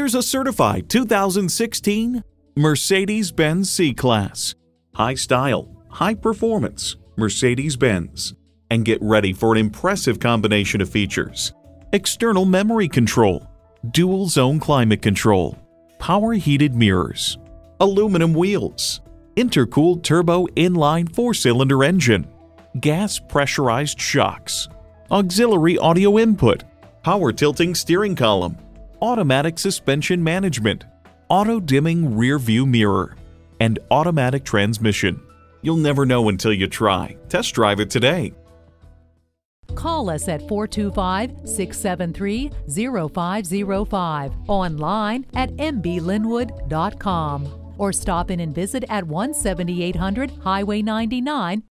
Here's a certified 2016 Mercedes-Benz C-Class. High style, high performance, Mercedes-Benz. And get ready for an impressive combination of features. External memory control, dual zone climate control, power heated mirrors, aluminum wheels, intercooled turbo inline four-cylinder engine, gas pressurized shocks, auxiliary audio input, power tilting steering column, automatic suspension management, auto dimming rear view mirror, and automatic transmission. You'll never know until you try. Test drive it today. Call us at 425 673 0505, online at mblynnwood.com, or stop in and visit at 17800 Highway 99